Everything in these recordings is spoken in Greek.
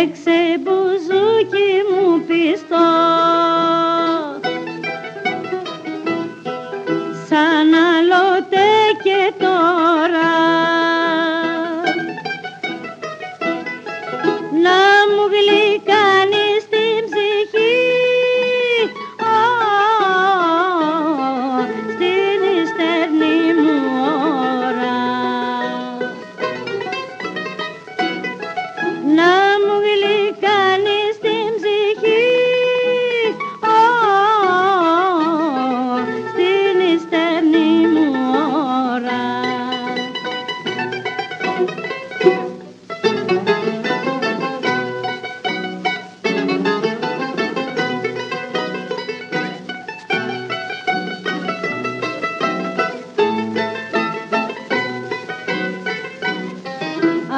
Παίξε μπουζούκι μου πιστό.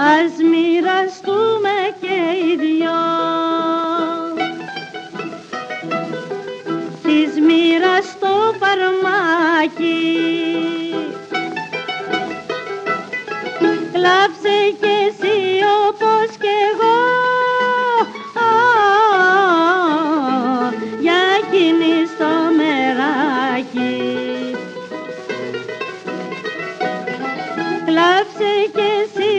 Ας μοιραστούμε και οι δυο. Της μοίρας παρμάκι. Κλάψε και εσύ όπως κι εγώ. Για κοινή στο μεράκι. Κλάψε και εσύ